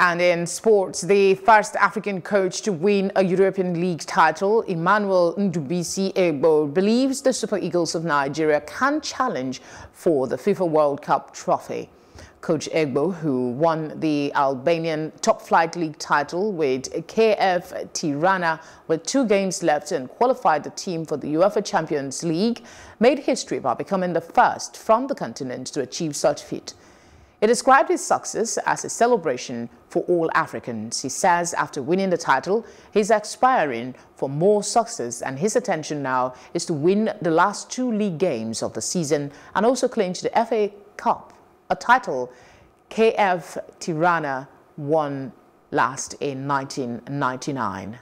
And in sports, the first African coach to win a European League title, Emmanuel Ndubuisi Egbo, believes the Super Eagles of Nigeria can challenge for the FIFA World Cup trophy. Coach Egbo, who won the Albanian top flight league title with KF Tirana with two games left and qualified the team for the UEFA Champions League, made history by becoming the first from the continent to achieve such feat. He described his success as a celebration for all Africans. He says after winning the title, he's aspiring for more success and his attention now is to win the last two league games of the season and also clinch the FA Cup, a title KF Tirana won last in 1999.